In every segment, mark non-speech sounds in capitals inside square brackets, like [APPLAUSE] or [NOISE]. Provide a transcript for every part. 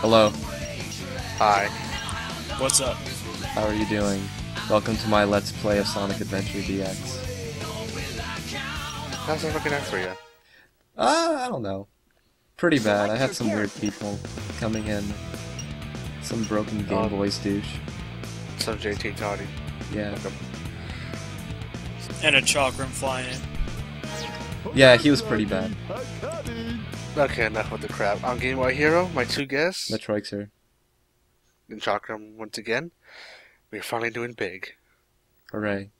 Hello, Hi. What's up? how are you doing? Welcome to my Let's Play of Sonic Adventure DX. How's it looking out for you? Uh, I don't know. Pretty bad. I had some weird people coming in. Some broken Game Oh. Boys douche. Some JT Toddy. Yeah. And a chakram flying in. Yeah, he was pretty bad. Okay, enough with the crap. I'm Gamebun Hero, my two guests, The Troixer. and Chakram once again. We're finally doing big. Hooray.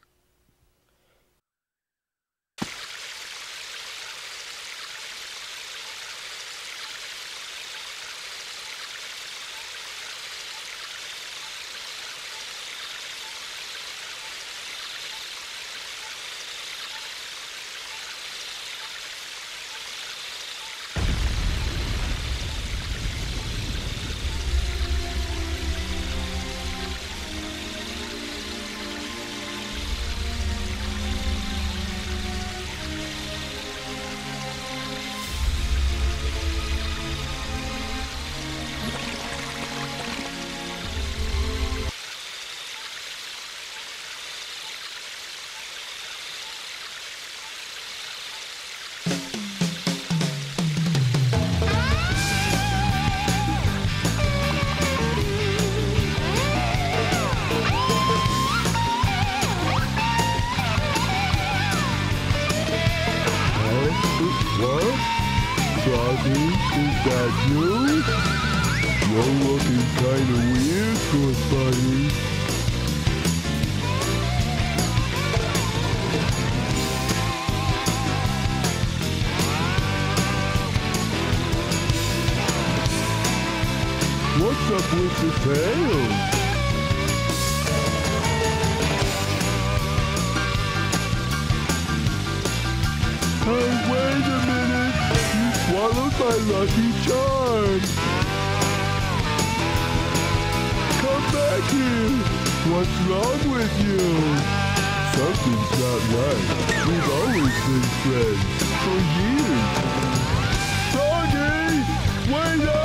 That you? You're looking kinda weird, good buddy. What's up with the tail? Swallowed my lucky charm! Come back here! What's wrong with you? Something's not right. We've always been friends. For years. Doggy! Wait up!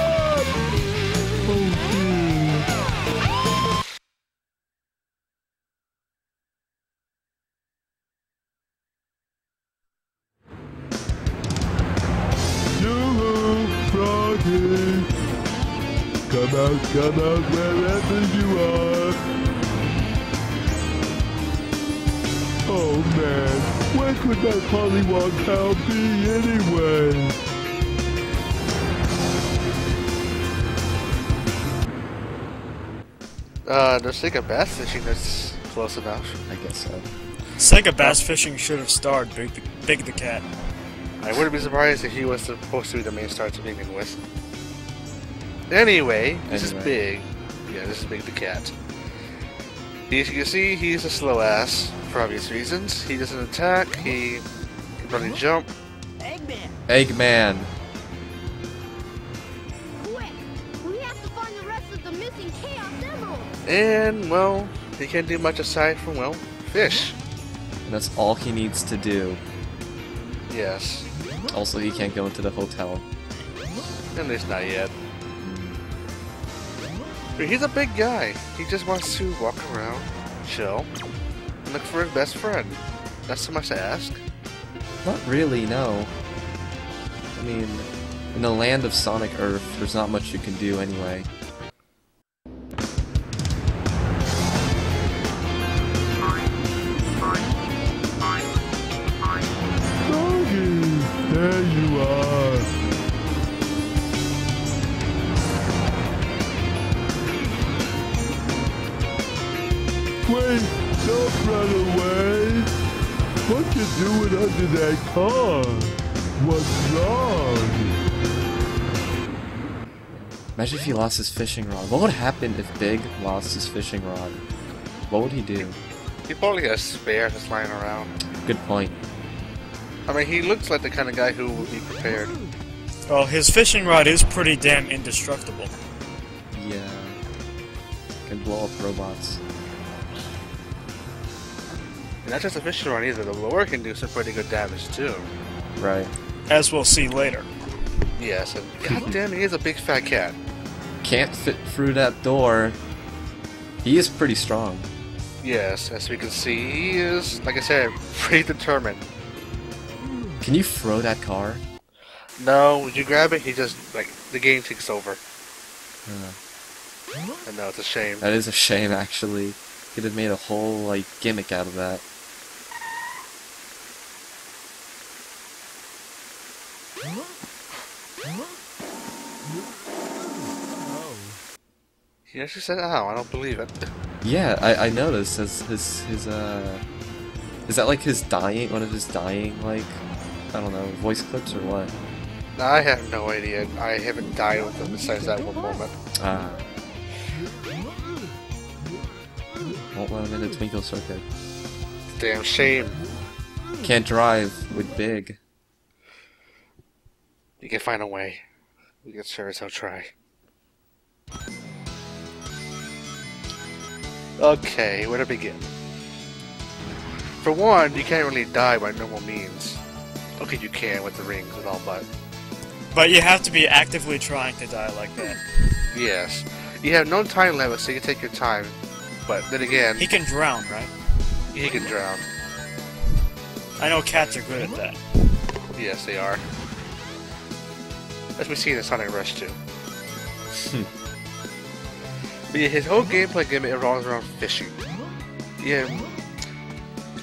Could that Pollywog cow be anyway? Uh, there's like a bass fishing that's close enough. I guess so. Sega Bass Fishing should have starred Big the, Big the Cat. I wouldn't be surprised if he was supposed to be the main star to begin with. Anyway, this is Big. Yeah, this is Big the Cat. As you can see, he's a slow ass for obvious reasons. He doesn't attack, he can barely jump. Eggman, Eggman. quick! We have to find the rest of the missing Chaos Emeralds! And, well, he can't do much aside from, well, fish. And that's all he needs to do. Yes. Also, he can't go into the hotel. At least not yet. He's a big guy. He just wants to walk around, chill, and look for his best friend. That's so much to ask. Not really, no. I mean, in the land of Sonic Earth, there's not much you can do anyway. Doing under that car? What's wrong? Imagine if he lost his fishing rod. What would happen if Big lost his fishing rod? What would he do? He probably has spare just lying around. Good point. I mean, he looks like the kind of guy who would be prepared. Well, his fishing rod is pretty damn indestructible. Yeah. Can blow up robots. And not just a fishing rod either. The lure can do some pretty good damage too. Right. As we'll see later. Yes, and god damn, he is a big fat cat. can't fit through that door. He is pretty strong. Yes, as we can see, he is, like I said, pretty determined. Can you throw that car? No, when you grab it, he just, like, the game takes over. Uh, And no, it's a shame. that is a shame, actually. Could have made a whole like gimmick out of that. He actually said, ow, I don't believe it. Yeah, I, I noticed his his his uh is that like his dying one of his dying like I don't know voice clips or what? I have no idea. I haven't died with him besides that one moment. Ah. Won't let him into Twinkle Circuit. Damn shame. Can't drive with Big. You can find a way. We can sure as hell try. Okay, where to begin? For one, you can't really die by normal means. Okay, you can with the rings and all, but But you have to be actively trying to die like that. yes. You have no time limit, so you can take your time. But then again, He can drown, right? he can drown. I know cats are good at that. Yes, they are. As we see in Sonic Rush 2. Hmm. [LAUGHS] but yeah, his whole gameplay gimmick revolves around fishing. Yeah,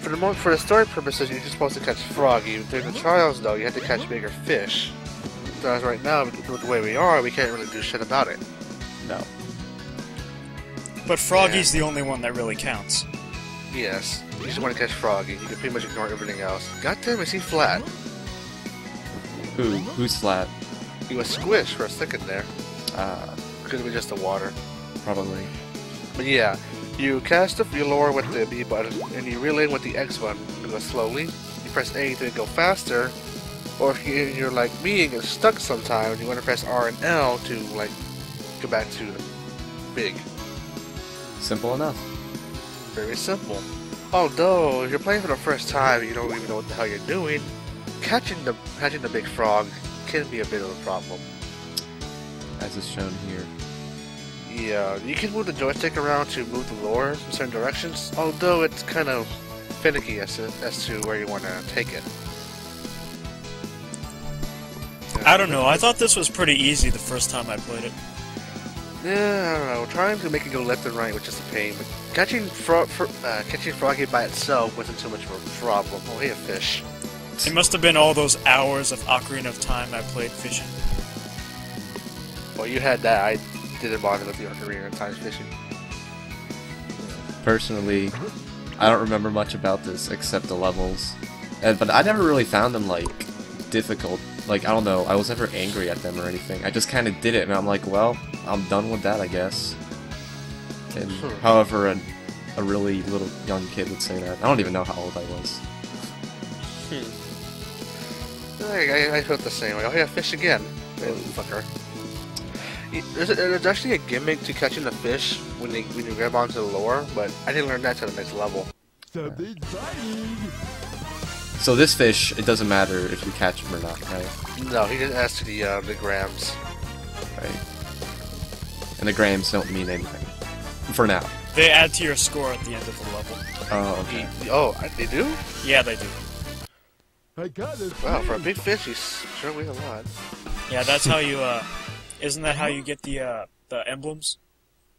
for the most, for the story purposes, you're just supposed to catch Froggy. During the trials, though, you have to catch bigger fish. So as right now, with the way we are, we can't really do shit about it. No. But Froggy's the only one that really counts. Yes, you just want to catch Froggy. You can pretty much ignore everything else. God damn, is he flat? Who? Who's flat? He was squished for a second there. Ah, Could have been just the water. probably. But yeah, you cast the your lure with the B button, and you reel in with the X button to go slowly. You press A to go faster, or if you- you're like me and get stuck sometimes, you want to press R and L to like go back to the big. Simple enough. Very simple. Although if you're playing for the first time, you don't even know what the hell you're doing. Catching the catching the big frog can be a bit of a problem. As is shown here. Yeah, you can move the joystick around to move the lure in certain directions, although it's kind of finicky as to, as to where you want to take it. I don't know, I thought this was pretty easy the first time I played it. Yeah, I don't know. Trying to make it go left and right was just a pain, but catching fro- fro- uh, catching Froggy by itself wasn't too much of a problem. Oh, hey, a fish. It must have been all those hours of Ocarina of Time I played fishing. Well, you had that. I didn't bother with the Ocarina of Time fishing. Personally, I don't remember much about this except the levels. And, but I never really found them like difficult. Like I don't know, I was never angry at them or anything. I just kind of did it, and I'm like, well, I'm done with that, I guess. And Hmm. however, a, a really little young kid would say that. I don't even know how old I was. I, I, I felt the same way. Oh, yeah, fish again. Hey, fucker. There's, a, there's actually a gimmick to catching the fish when, they, when you grab onto the lure, but I didn't learn that to the next level. So this fish, it doesn't matter if you catch him or not, right? No, he just adds to the, uh, the grams. Right. And the grams don't mean anything for now. They add to your score at the end of the level. Oh, okay. He- oh, they do? Yeah, they do. I got it. Wow, for a big fish, he's sure weighs a lot. Yeah, that's how you, uh... Isn't that how you get the, uh, the emblems?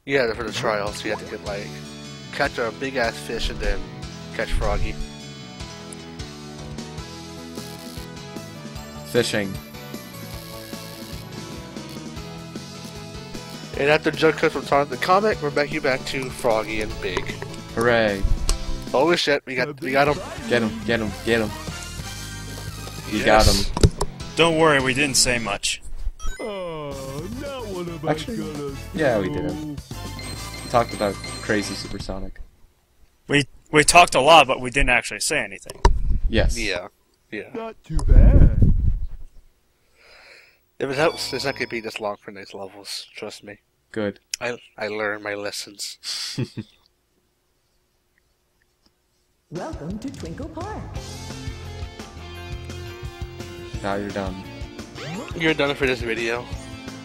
Yeah, for the trials, you have to get, like, catch a big ass fish and then catch Froggy. Fishing. And after Jug cuts from Sonic the Comic, we're back you back to Froggy and Big. Hooray! Holy shit, we got we got him. Get him! Get him! Get him! You Yes. got him. Don't worry, we didn't say much. Oh, now what am Actually, I gonna yeah, we do? did. We talked about crazy supersonic. We we talked a lot, but we didn't actually say anything. Yes. Yeah. Yeah. Not too bad. If it helps, it's not gonna be this long for these levels. Trust me. Good. I I learned my lessons. [LAUGHS] Welcome to Twinkle Park. Now you're done. You're done for this video.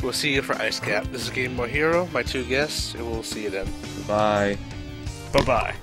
We'll see you for Ice Cap. This is Gamebun Hero, my two guests, and we'll see you then. Bye. Bye bye.